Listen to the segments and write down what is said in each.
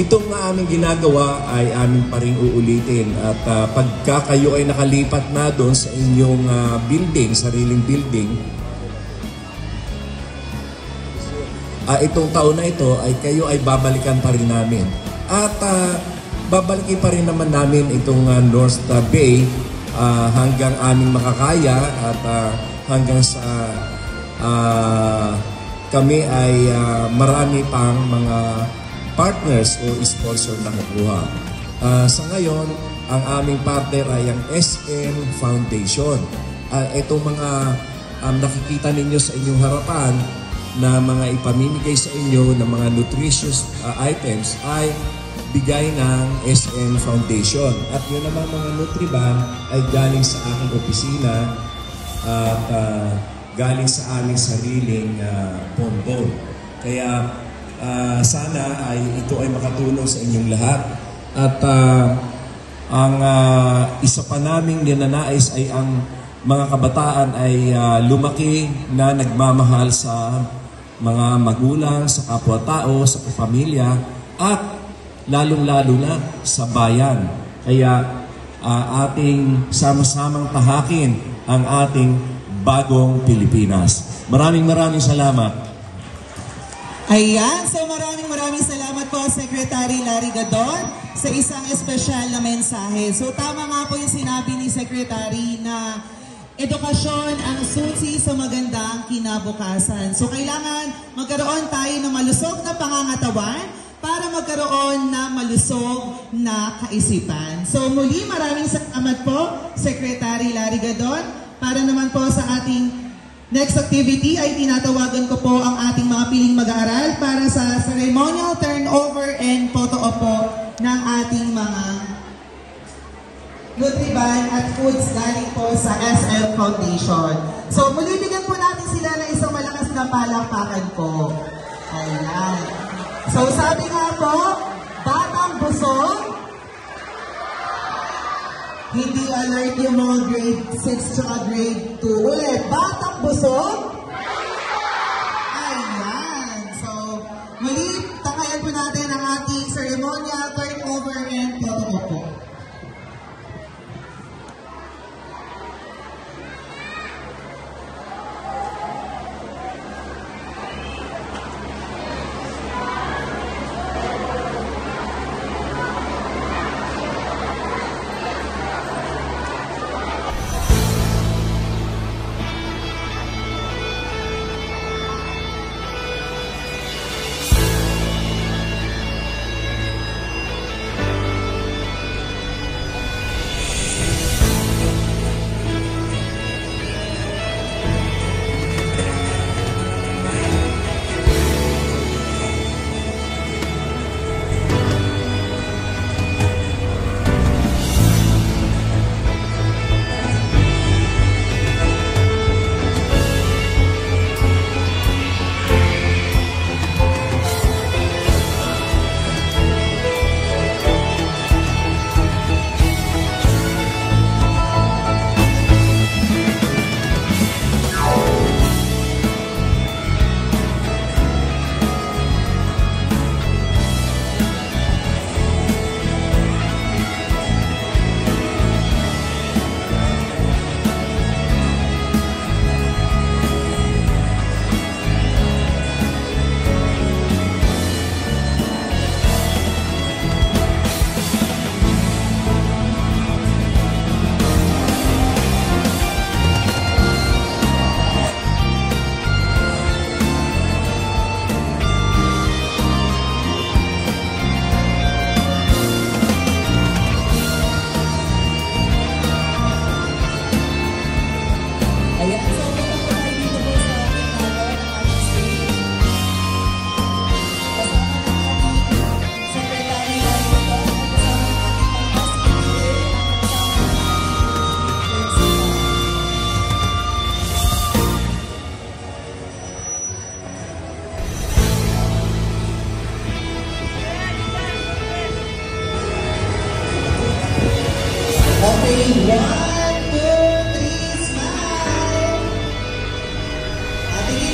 Itong aming ginagawa ay aming pa rin uulitin at ah, pagka kayo ay nakalipat na doon sa inyong ah, building, sariling building, ah, itong taon na ito ay kayo ay babalikan pa rin namin. At ah, babalikin pa rin naman namin itong ah, North Bay ah, hanggang aming makakaya at ah, hanggang sa ah, kami ay ah, marami pang mga partners o sponsor na kukuha. Ah, sa ngayon, ang aming partner ay ang SM Foundation. Ah, itong mga um, nakikita ninyo sa inyong harapan na mga ipamimigay sa inyo ng mga nutritious uh, items ay bigay ng SM Foundation. At yun naman mga Nutriban ay galing sa aking opisina at uh, galing sa aming sariling uh, pondo. Kaya uh, sana ay ito ay makatulong sa inyong lahat. At uh, ang uh, isa pa naming ninanais ay ang mga kabataan ay uh, lumaki na nagmamahal sa mga magulang, sa kapwa-tao, sa pamilya, at lalong-lalo na sa bayan. Kaya uh, ating sama-samang tahakin ang ating bagong Pilipinas. Maraming maraming salamat. Ayan, so maraming maraming salamat po Secretary Larry Gadon sa isang espesyal na mensahe. So tama nga po yung sinabi ni Secretary na edukasyon ang susi sa magandang kinabukasan. So kailangan magkaroon tayo ng malusog na pangangatawan para magkaroon na malusog na kaisipan. So muli maraming salamat po Secretary Larry Gadon para naman po sa ating next activity ay tinatawagan ko po ang ating mga piling mag-aaral para sa ceremonial turnover and photo op po ng ating mga Nutriban at foods galing po sa SM Foundation. So muli bigyan po natin sila ng isang malakas na palakpakan po. Ayan. So sabi nga po, batang busog, hindi alert yung mga grade 6 tsaka grade 2. Ulit, batang busog?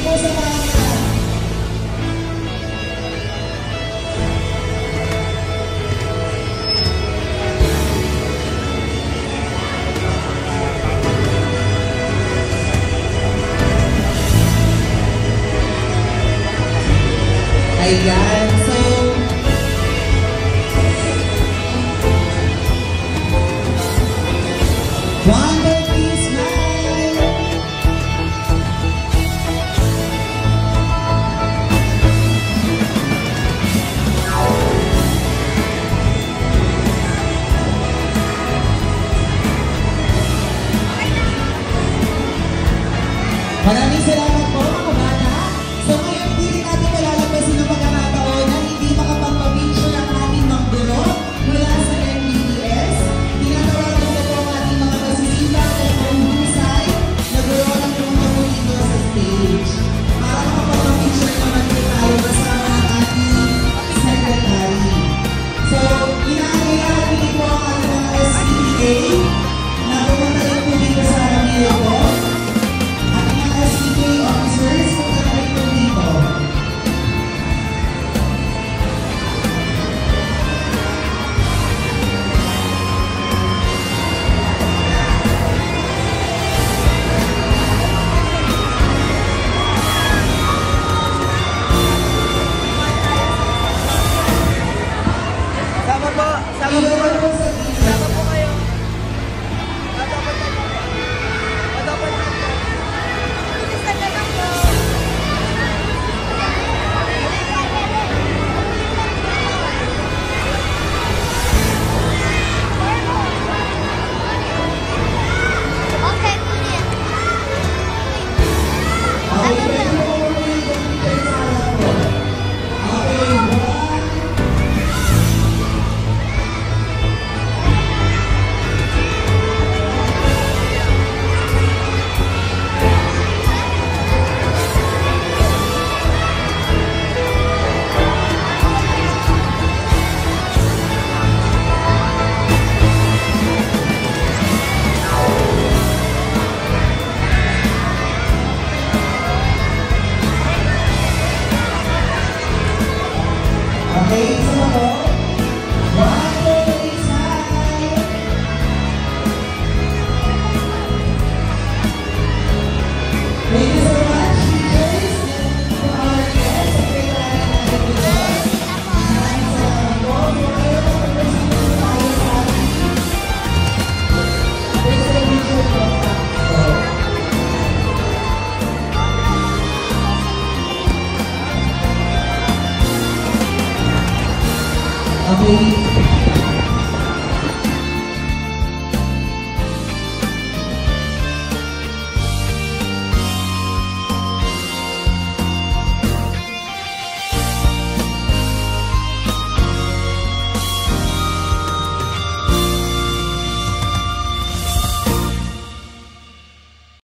po Ayan.